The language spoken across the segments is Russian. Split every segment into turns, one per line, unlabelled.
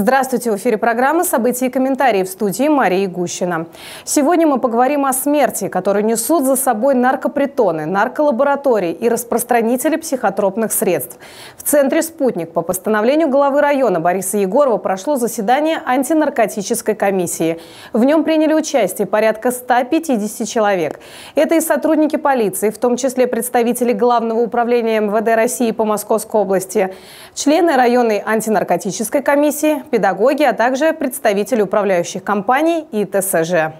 Здравствуйте! В эфире программы «События и комментарии» в студии Марии Гущина. Сегодня мы поговорим о смерти, которую несут за собой наркопритоны, нарколаборатории и распространители психотропных средств. В центре «Спутник» по постановлению главы района Бориса Егорова прошло заседание антинаркотической комиссии. В нем приняли участие порядка 150 человек. Это и сотрудники полиции, в том числе представители Главного управления МВД России по Московской области, члены районной антинаркотической комиссии, педагоги, а также представители управляющих компаний и ТСЖ.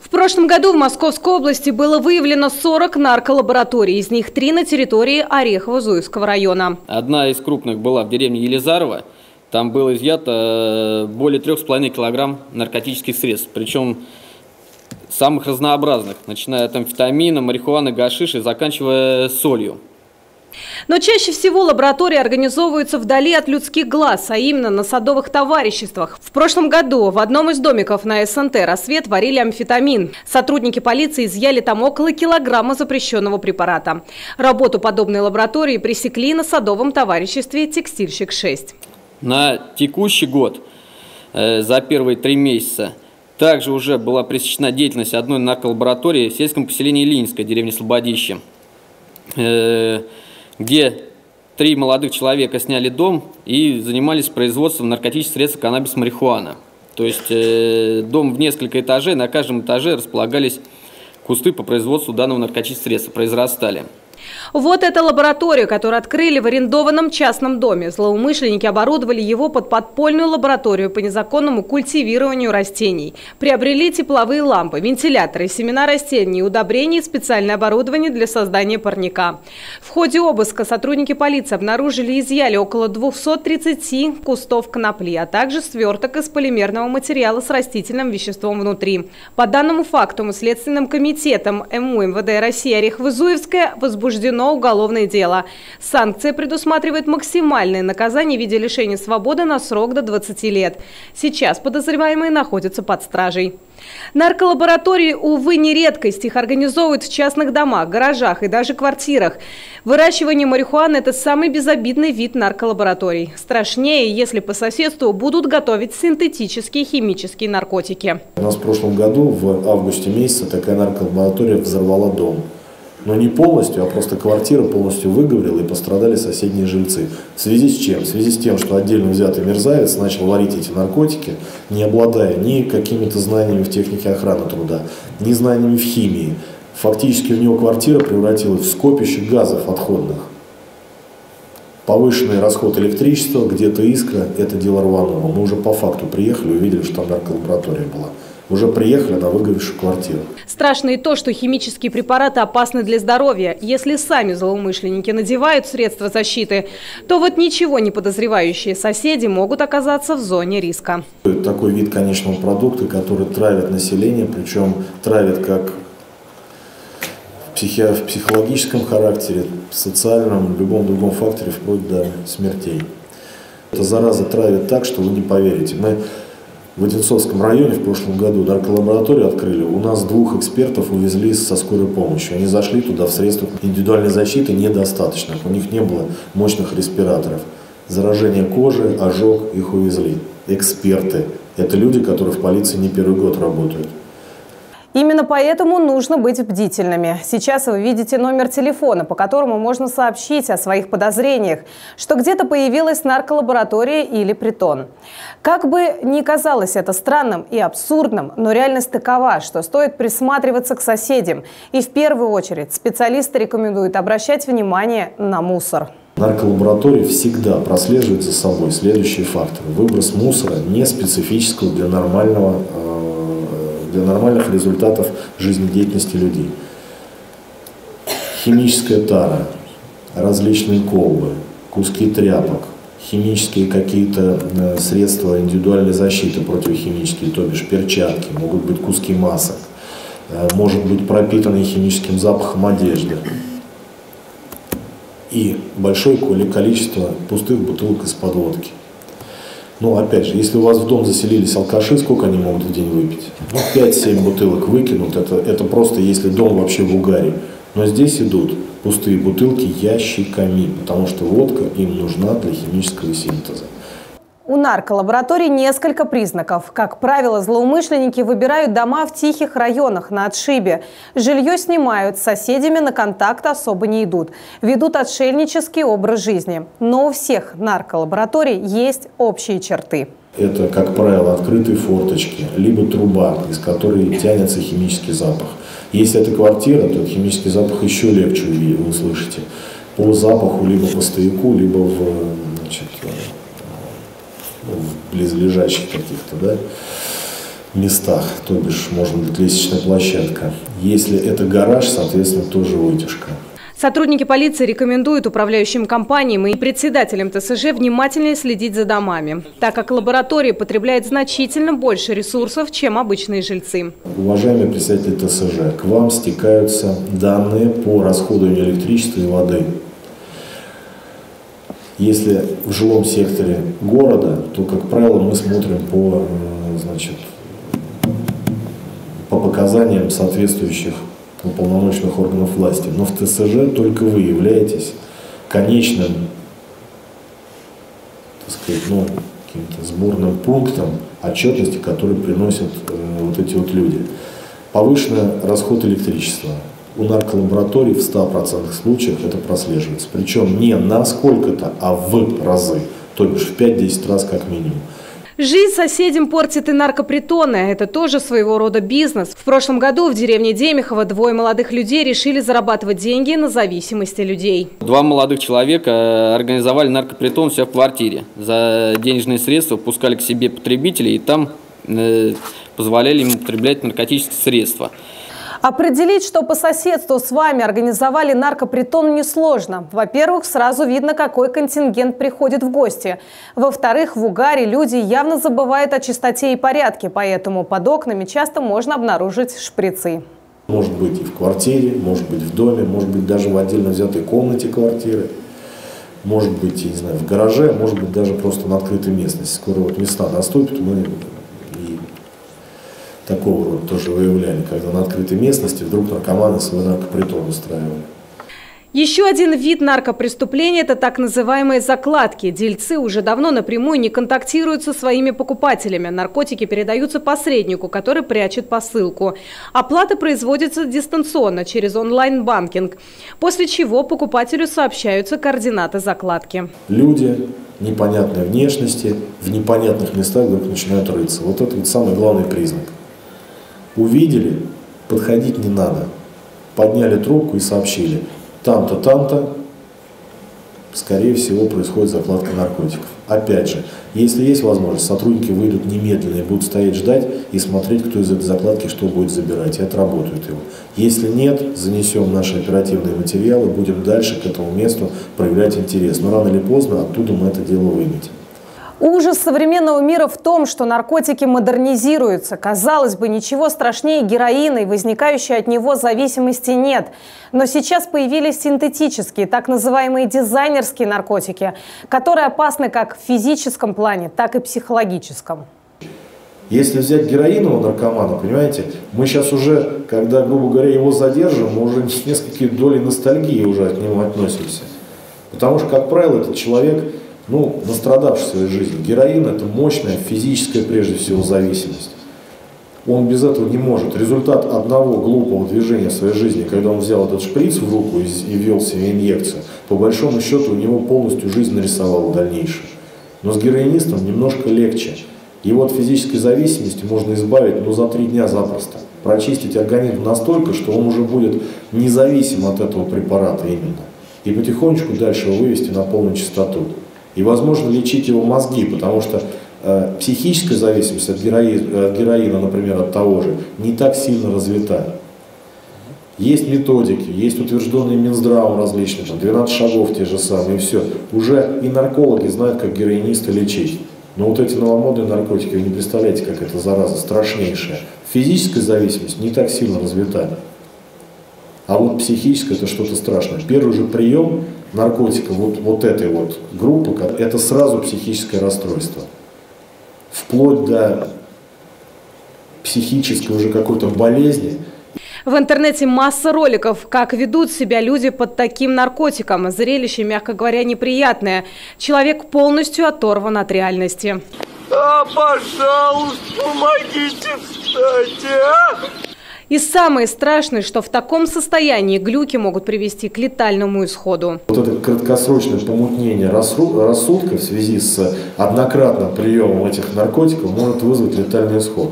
В прошлом году в Московской области было выявлено 40 нарколабораторий, из них три на территории Орехово-Зуевского района.
Одна из крупных была в деревне Елизарова. Там было изъято э, более 3,5 килограмм наркотических средств, причем самых разнообразных, начиная от амфетамина, марихуаны, гашиши, заканчивая солью.
Но чаще всего лаборатории организовываются вдали от людских глаз, а именно на садовых товариществах. В прошлом году в одном из домиков на СНТ «Рассвет» варили амфетамин. Сотрудники полиции изъяли там около килограмма запрещенного препарата. Работу подобной лаборатории пресекли на садовом товариществе «Текстильщик-6».
На текущий год э, за первые три месяца также уже была пресечена деятельность одной нарколаборатории в сельском поселении Ильинская, деревня Слободище. Э, где три молодых человека сняли дом и занимались производством наркотических средств каннабис марихуана. То есть э, дом в несколько этажей, на каждом этаже располагались кусты по производству данного наркотического средства, произрастали.
Вот эта лаборатория, которую открыли в арендованном частном доме. Злоумышленники оборудовали его под подпольную лабораторию по незаконному культивированию растений. Приобрели тепловые лампы, вентиляторы, семена растений, удобрения и специальное оборудование для создания парника. В ходе обыска сотрудники полиции обнаружили и изъяли около 230 кустов конопли, а также сверток из полимерного материала с растительным веществом внутри. По данному факту Следственным комитетом МУ МВД России Орехово-Зуевская возбуждено возбуждено уголовное дело. Санкция предусматривает максимальное наказание в виде лишения свободы на срок до 20 лет. Сейчас подозреваемые находятся под стражей. Нарколаборатории, увы, не редкость. Их организовывают в частных домах, гаражах и даже квартирах. Выращивание марихуаны – это самый безобидный вид нарколабораторий. Страшнее, если по соседству будут готовить синтетические химические наркотики.
У нас в прошлом году, в августе месяце, такая нарколаборатория взорвала дом но не полностью, а просто квартира полностью выговорила и пострадали соседние жильцы. В связи с чем? В связи с тем, что отдельно взятый мерзавец начал варить эти наркотики, не обладая ни какими-то знаниями в технике охраны труда, ни знаниями в химии. Фактически у него квартира превратилась в скопище газов отходных. Повышенный расход электричества, где-то искра, это дело рвануло. Мы уже по факту приехали, увидели, что там нарколаборатория была уже приехали на выгоревшую квартиру.
Страшно и то, что химические препараты опасны для здоровья. Если сами злоумышленники надевают средства защиты, то вот ничего не подозревающие соседи могут оказаться в зоне риска.
Такой вид конечного продукта, который травит население, причем травит как в, психи... в психологическом характере, социальном, в любом другом факторе, вплоть до смертей. Эта зараза травит так, что вы не поверите. Мы в Одинцовском районе в прошлом году нарколабораторию открыли. У нас двух экспертов увезли со скорой помощью. Они зашли туда в средствах индивидуальной защиты недостаточно. У них не было мощных респираторов. Заражение кожи, ожог, их увезли. Эксперты. Это люди, которые в полиции не первый год работают.
Именно поэтому нужно быть бдительными. Сейчас вы видите номер телефона, по которому можно сообщить о своих подозрениях, что где-то появилась нарколаборатория или притон. Как бы ни казалось это странным и абсурдным, но реальность такова, что стоит присматриваться к соседям. И в первую очередь специалисты рекомендуют обращать внимание на мусор.
Нарколаборатории всегда прослеживают за собой следующие факторы. Выброс мусора не специфического для нормального э, для нормальных результатов жизнедеятельности людей. Химическая тара, различные колбы, куски тряпок, химические какие-то э, средства индивидуальной защиты противохимические, то бишь перчатки, могут быть куски масок, э, может быть пропитанный химическим запахом одежды. И большое количество пустых бутылок из-под водки. Ну, опять же, если у вас в дом заселились алкаши, сколько они могут в день выпить? Ну, 5-7 бутылок выкинут, это, это просто если дом вообще в угаре. Но здесь идут пустые бутылки ящиками, потому что водка им нужна для химического синтеза.
У нарколабораторий несколько признаков. Как правило, злоумышленники выбирают дома в тихих районах на отшибе. Жилье снимают, с соседями на контакт особо не идут. Ведут отшельнический образ жизни. Но у всех нарколабораторий есть общие черты.
Это, как правило, открытые форточки, либо труба, из которой тянется химический запах. Если это квартира, то химический запах еще легче вы услышите. По запаху, либо по стояку, либо в значит, близлежащих каких-то да, местах, то бишь, может быть, лестничная площадка. Если это гараж, соответственно, тоже вытяжка.
Сотрудники полиции рекомендуют управляющим компаниям и председателям ТСЖ внимательнее следить за домами, так как лаборатория потребляет значительно больше ресурсов, чем обычные жильцы.
Уважаемые председатели ТСЖ, к вам стекаются данные по расходованию электричества и воды. Если в жилом секторе города, то, как правило, мы смотрим по, э, значит, по показаниям соответствующих уполномоченных органов власти. Но в ТСЖ только вы являетесь конечным, так сказать, ну, каким-то сборным пунктом отчетности, который приносят э, вот эти вот люди. Повышенный расход электричества, у нарколабораторий в 100% случаях это прослеживается. Причем не на сколько-то, а в разы, то бишь в 5-10 раз как минимум.
Жизнь соседям портит и наркопритоны. Это тоже своего рода бизнес. В прошлом году в деревне Демихова двое молодых людей решили зарабатывать деньги на зависимости людей.
Два молодых человека э, организовали наркопритон все в квартире. За денежные средства пускали к себе потребителей и там э, позволяли им употреблять наркотические средства.
Определить, что по соседству с вами организовали наркопритон, несложно. Во-первых, сразу видно, какой контингент приходит в гости. Во-вторых, в угаре люди явно забывают о чистоте и порядке, поэтому под окнами часто можно обнаружить шприцы.
Может быть и в квартире, может быть в доме, может быть даже в отдельно взятой комнате квартиры. Может быть, я не знаю, в гараже, может быть даже просто на открытой местности. Скоро вот места наступят, мы такого рода тоже выявляли, когда на открытой местности вдруг наркоманы свой наркопритон устраивали.
Еще один вид наркопреступления – это так называемые закладки. Дельцы уже давно напрямую не контактируют со своими покупателями. Наркотики передаются посреднику, который прячет посылку. Оплата производится дистанционно через онлайн-банкинг, после чего покупателю сообщаются координаты закладки.
Люди непонятной внешности в непонятных местах вдруг начинают рыться. Вот это вот самый главный признак. Увидели, подходить не надо. Подняли трубку и сообщили. Там-то, там-то, скорее всего, происходит закладка наркотиков. Опять же, если есть возможность, сотрудники выйдут немедленно и будут стоять ждать и смотреть, кто из этой закладки что будет забирать, и отработают его. Если нет, занесем наши оперативные материалы, будем дальше к этому месту проявлять интерес. Но рано или поздно оттуда мы это дело выметим.
Ужас современного мира в том, что наркотики модернизируются. Казалось бы, ничего страшнее героина и возникающей от него зависимости нет. Но сейчас появились синтетические, так называемые дизайнерские наркотики, которые опасны как в физическом плане, так и психологическом.
Если взять героинового наркомана, понимаете, мы сейчас уже, когда, грубо говоря, его задержим, мы уже с несколькими долей ностальгии уже от него относимся. Потому что, как правило, этот человек ну, настрадавший в своей жизни. Героин – это мощная физическая, прежде всего, зависимость. Он без этого не может. Результат одного глупого движения в своей жизни, когда он взял этот шприц в руку и, и ввел себе инъекцию, по большому счету у него полностью жизнь нарисовала дальнейшую. Но с героинистом немножко легче. Его от физической зависимости можно избавить ну, за три дня запросто. Прочистить организм настолько, что он уже будет независим от этого препарата именно. И потихонечку дальше его вывести на полную чистоту. И возможно лечить его мозги, потому что э, психическая зависимость от, герои, от героина, например, от того же, не так сильно развита. Есть методики, есть утвержденные Минздравом различные, там 12 шагов те же самые, и все. Уже и наркологи знают, как героиниста лечить. Но вот эти новомодные наркотики, вы не представляете, как это зараза страшнейшая. Физическая зависимость не так сильно развита. А вот психическое это что-то страшное. Первый же прием наркотика вот, вот этой вот группы, это сразу психическое расстройство. Вплоть до психической уже какой-то болезни.
В интернете масса роликов, как ведут себя люди под таким наркотиком. Зрелище, мягко говоря, неприятное. Человек полностью оторван от реальности.
А, пожалуйста, помогите встать, а!
И самое страшное, что в таком состоянии глюки могут привести к летальному исходу.
Вот это краткосрочное помутнение рассудка в связи с однократным приемом этих наркотиков может вызвать летальный исход.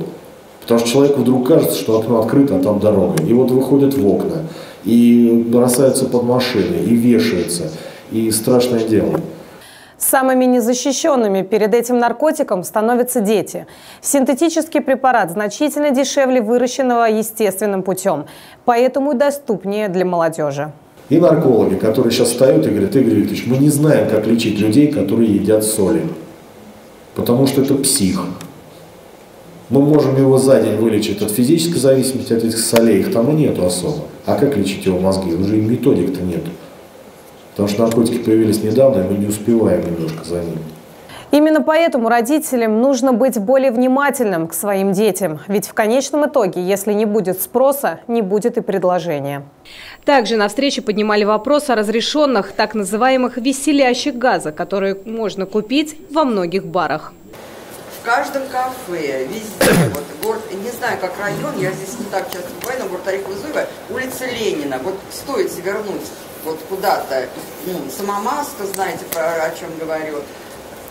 Потому что человеку вдруг кажется, что окно открыто, а там дорога. И вот выходят в окна, и бросаются под машины, и вешаются. И страшное дело.
Самыми незащищенными перед этим наркотиком становятся дети. Синтетический препарат значительно дешевле выращенного естественным путем, поэтому и доступнее для молодежи.
И наркологи, которые сейчас встают и говорят, Игорь Викторович, мы не знаем, как лечить людей, которые едят соли, потому что это псих. Мы можем его за день вылечить от физической зависимости от этих солей, их там и нету особо. А как лечить его мозги? Уже и методик-то нету. Потому что наркотики появились недавно, и мы не успеваем немножко за ними.
Именно поэтому родителям нужно быть более внимательным к своим детям. Ведь в конечном итоге, если не будет спроса, не будет и предложения. Также на встрече поднимали вопрос о разрешенных так называемых веселящих газах, которые можно купить во многих барах.
В каждом кафе, везде, вот город, не знаю, как район, я здесь не так часто бываю, но город Орехово-Зуево, улица Ленина, вот стоит свернуть вот куда-то, ну, самомаска, знаете, про, о чем говорю,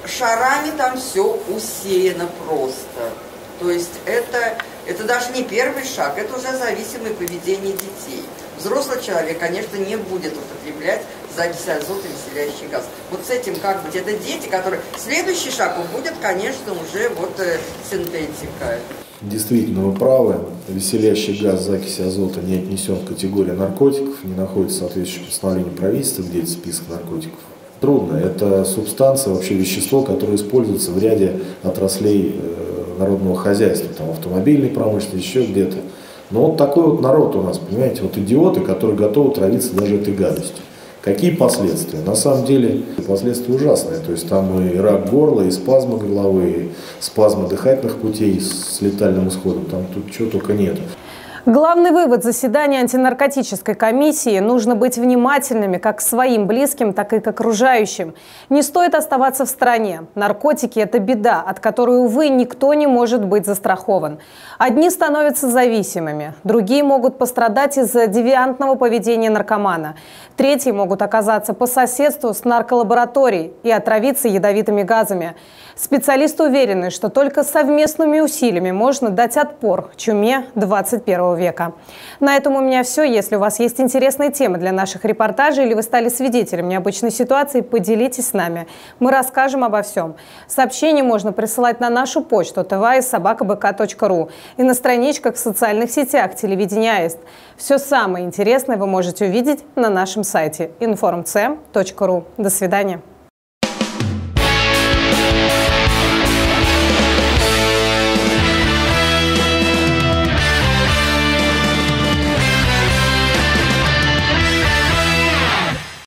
шарами там все усеяно просто. То есть это, это даже не первый шаг, это уже зависимое поведение детей. Взрослый человек, конечно, не будет употреблять закись азота веселящий газ. Вот с этим как быть? Это дети, которые... Следующий шаг будет, конечно, уже вот э, синтетика.
Действительно, вы правы. Веселящий газ закиси азота не отнесен в категорию наркотиков, не находится в соответствующем постановлении правительства, где есть список наркотиков. Трудно. Это субстанция, вообще вещество, которое используется в ряде отраслей э, народного хозяйства, там автомобильной промышленности, еще где-то. Но вот такой вот народ у нас, понимаете, вот идиоты, которые готовы травиться даже этой гадостью. Какие последствия? На самом деле последствия ужасные. То есть там и рак горла, и спазмы головы, и спазмы дыхательных путей с летальным исходом. Там тут чего только нет.
Главный вывод заседания антинаркотической комиссии – нужно быть внимательными как к своим близким, так и к окружающим. Не стоит оставаться в стороне. Наркотики – это беда, от которой, увы, никто не может быть застрахован. Одни становятся зависимыми, другие могут пострадать из-за девиантного поведения наркомана. Третьи могут оказаться по соседству с нарколабораторией и отравиться ядовитыми газами. Специалисты уверены, что только совместными усилиями можно дать отпор чуме 21 века. На этом у меня все. Если у вас есть интересные темы для наших репортажей или вы стали свидетелем необычной ситуации, поделитесь с нами. Мы расскажем обо всем. Сообщения можно присылать на нашу почту tv.собакабк.ру и на страничках в социальных сетях телевидения АИСТ. Все самое интересное вы можете увидеть на нашем сайте informc.ru. До свидания.